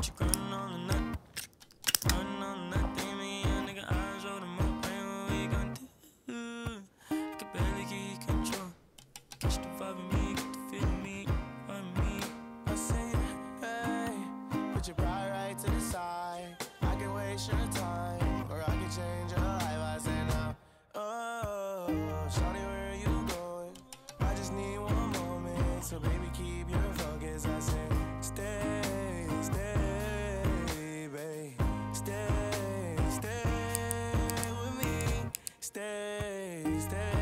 What you grinding on the night? Grinding on the night, Damn me and nigga eyes rolled them up. Ain't what we gon' do. I can barely keep control. Catch the vibe in me, get the fit in me, on me. I say, hey, put your pride right to the side. I can waste your time, or I can change your life. I say now, oh, Shawty, where are you going? I just need one moment, so baby, keep. stay